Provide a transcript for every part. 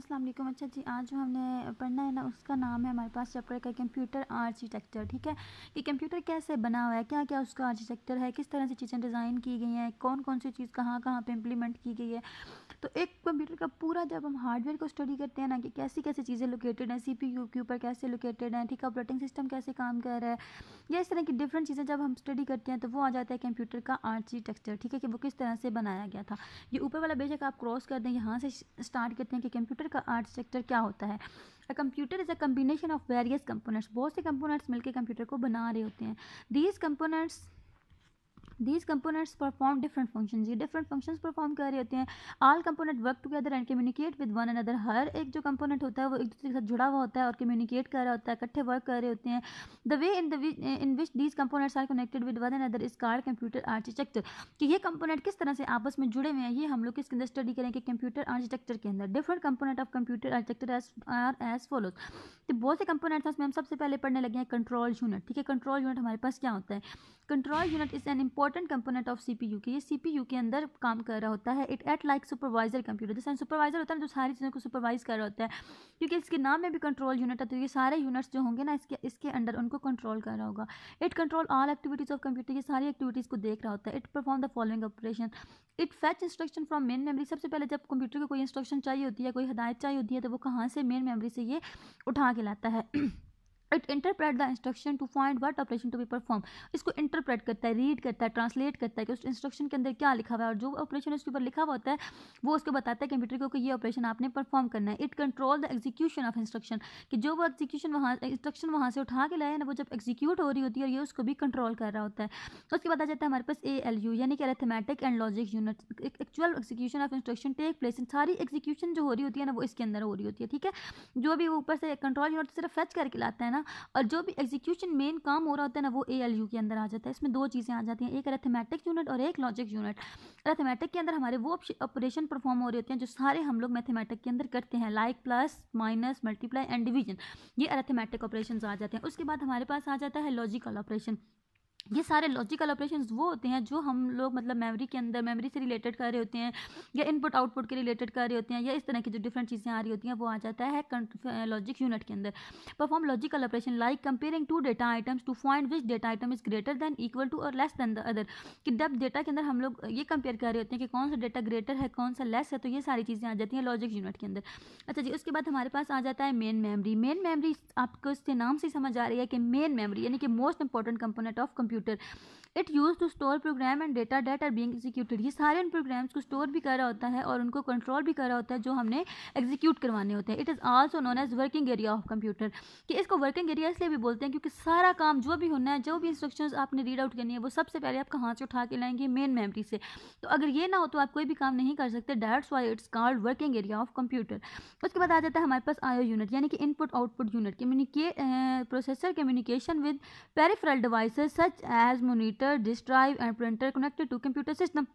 अस्सलाम वालेकुम। अच्छा जी, आज जो हमने पढ़ना है ना, उसका नाम है हमारे पास चैप्टर का कंप्यूटर आर्किटेक्चर, ठीक है? कि कंप्यूटर कैसे बना हुआ है? क्या क्या उसका आर्किटेक्चर है? किस तरह से चीज़ें डिज़ाइन की गई हैं? कौन कौन सी चीज़ कहाँ कहाँ पे इम्प्लीमेंट की गई है? तो एक कंप्यूटर का पूरा जब हम हार्डवेयर को स्टडी करते हैं ना, कि कैसी कैसी चीज़ें लोकेटेड हैं सी के ऊपर कैसे लोकेटेड हैं, ठीक है? ऑपरेटिंग सिस्टम कैसे काम कर रहा है? या इस तरह की डिफरेंट चीज़ें जब हम स्टडी करते हैं तो वो आ जाता है कंप्यूटर का आर्किटेक्चर ठीक है? कि वो किस तरह से बनाया गया था? ये ऊपर वाला बेशक आप क्रॉस कर दें, यहाँ से स्टार्ट करते हैं कि कंप्यूटर का आर्किटेक्चर क्या होता है? A computer is a combination of various components बहुत से कंपोनेंट्स मिलकर कंप्यूटर को बना रहे होते हैं। These components these components perform different function ये डिफरेंट फ़ंक्शंस परफॉर्म कर रहे होते हैं। All component work together and communicate with one another हर एक जो कंपोनेंट होता है, वो एक दूसरे के साथ जुड़ा हुआ होता है और कम्युनिकेट कर रहा होता है, इकट्ठे वर्क कर रहे होते हैं। The way in the in which these components are connected with one another is called computer architecture कि ये कंपोनेंट किस तरह से आपस में जुड़े हुए हैं, ये हम लोग इसके अंदर स्टडी करेंगे कंप्यूटर आर्किटेक्चर के अंदर। Different component of computer architecture are as follows तो बहुत से कंपोनेंट्स हैं, उसमें हम सबसे पहले पढ़ने लगे हैं कंट्रोल यूनिट ठीक है कंट्रोल यूनिट हमारे पास क्या होता है? Control unit is an important component of CPU के ये सीपीयू के अंदर काम कर रहा होता है। It at like supervisor computer जैसे सुपरवाइजर होता है जो सारी चीज़ों को सुपरवाइज कर रहा होता है। क्योंकि इसके नाम में भी कंट्रोल यूनिट है तो ये सारे यूनिट्स जो होंगे ना, इसके इसके अंडर उनको कंट्रोल कर रहा होगा। It control all activities of computer ये सारी एक्टिविटीज़ को देख रहा होता है। It perform the following operation it fetch instruction from main memory सबसे पहले जब कंप्यूटर को कोई इंस्ट्रक्शन चाहिए होती है कोई हदायत चाहिए होती है तो वो कहाँ से मेन मेमरी से ये उठा के लाता है? It interpret the instruction to find what operation to be perform इसको इंटरप्रेट करता है रीड करता है ट्रांसलेट करता है कि उस इंस्ट्रक्शन के अंदर क्या लिखा हुआ है और जो ऑपरेशन उसके ऊपर लिखा हुआ होता है, वो उसको बताता है कंप्यूटर को कि ये ऑपरेशन आपने परफॉर्म करना है। It control the execution of instruction कि जो वो एग्जीक्यूशन वहाँ इंस्ट्रक्शन वहाँ से उठा के लाए ना, वो जब एग्जीक्यूट हो रही होती है और ये उसको भी कंट्रोल कर रहा होता है। उसके बाद आ जाता है हमारे पास ए एल यू यानी कि arithmetic and logic unit actual execution of instruction take place सारी एग्जीक्यूशन जो हो रही होती है ना, वो इसके अंदर हो रही होती है, ठीक है? जो भी ऊपर से कंट्रोल यूनिट सिर्फ़ फेच करके लाता है ना और जो भी एग्जीक्यूशन मेन काम हो रहा होता है ना, वो ए एल यू के अंदर आ जाता है। इसमें दो चीज़ें आ जाती हैं, एक अरेथमेटिक यूनिट और एक लॉजिक यूनिट अरेथमेटिक के अंदर हमारे वो ऑपरेशन परफॉर्म हो रहे होते हैं, जो सारे हम लोग मैथमेटिक के अंदर करते हैं like plus minus multiply and division ये अरेथमेटिक ऑपरेशन आ जाते हैं। उसके बाद हमारे पास आ जाता है लॉजिकल ऑपरेशन ये सारे लॉजिकल ऑपरेशन वो होते हैं जो हम लोग मतलब मेमोरी के अंदर मेमोरी से रिलेटेड कर रहे होते हैं या इनपुट आउटपुट के रिलेटेड कर रहे होते हैं या इस तरह की जो डिफरेंट चीज़ें आ रही होती हैं वो आ जाता है लॉजिक यूनिट के अंदर। Perform logical operation like comparing two data items to find which data item is greater than equal to और लेस दैन द अदर कि जब डेटा के अंदर हम लोग ये कंपेयर कर रहे होते हैं कि कौन सा डेटा ग्रेटर है, कौन सा लेस है तो ये सारी चीज़ें आ जाती हैं लॉजिक यूनिट के अंदर। अच्छा जी, उसके बाद हमारे पास आ जाता है मेन मेमरी मेन मेमरी आपको इसके नाम से समझ आ रही है कि मेन मेमरी यानी कि most important component of computer it use to store program and data that are being executed ये सारे उन प्रोग्राम्स को स्टोर भी कर रहा होता है और उनको कंट्रोल भी कर रहा होता है जो हमने एग्जीक्यूट करवाने होते हैं. It is also known as working area of computer कि इसको वर्किंग एरिया इसलिए भी बोलते हैं क्योंकि सारा काम जो भी होना है, जो भी इंस्ट्रक्शन आपने रीड आउट करनी है, वो सबसे पहले आप कहाँ से उठा के लाएँगे? मेन मेमरी से. तो अगर ये ना हो तो आप कोई भी काम नहीं कर सकते. That's why it's called working area of computer उसके बाद आ जाता है हमारे पास आयो यूनिट यानी कि input output unit processor communication with peripheral devices such as monitor, disk drive and printer connected to computer system.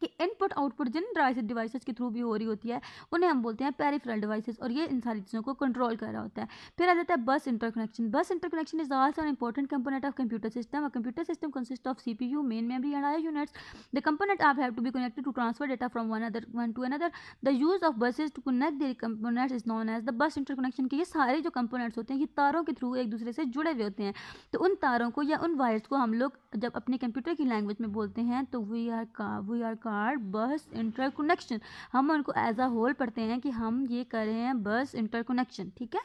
कि इनपुट आउटपुट जिन डिवाइसेस के थ्रू भी हो रही होती है, उन्हें हम बोलते हैं पेरिफेरल डिवाइसेस और ये इन सारी चीज़ों को कंट्रोल कर रहा होता है। फिर आ जाता है bus interconnection bus interconnection is also an important component of computer system और computer system consist of C P U main में and I units the component आप have to be connected to transfer data from one other one to another the use of buses to connect the components is known as the bus interconnection के ये सारे जो components होते हैं, ये तारों के थ्रू एक दूसरे से जुड़े हुए होते हैं। तो उन तारों को या उन वायर्स को हम लोग जब अपने कंप्यूटर की लैंग्वेज में बोलते हैं तो वी आर का we are called bus interconnection हम उनको एज अ होल पढ़ते हैं कि हम ये कर रहे हैं बस इंटरकोनेक्शन ठीक है?